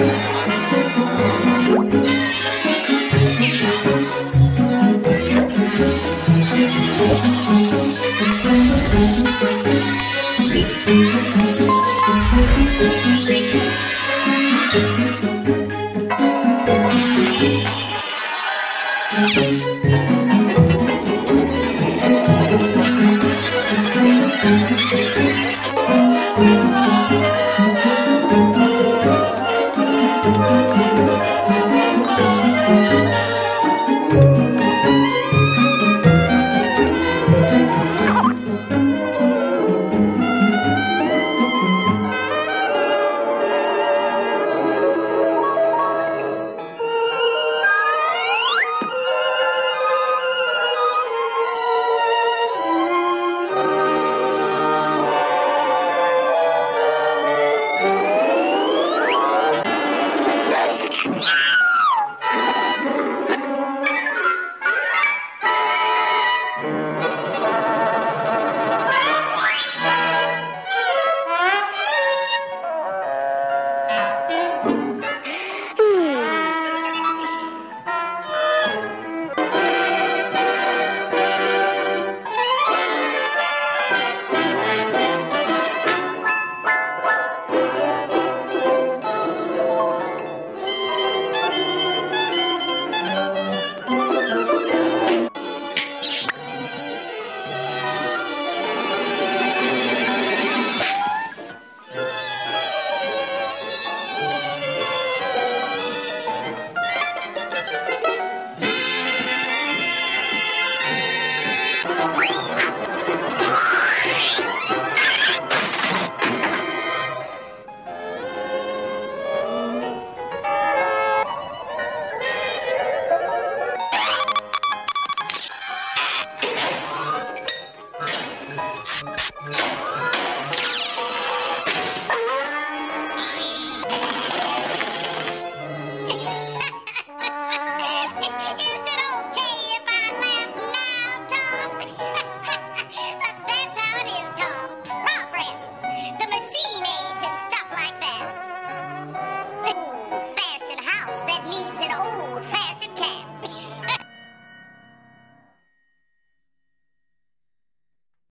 Thank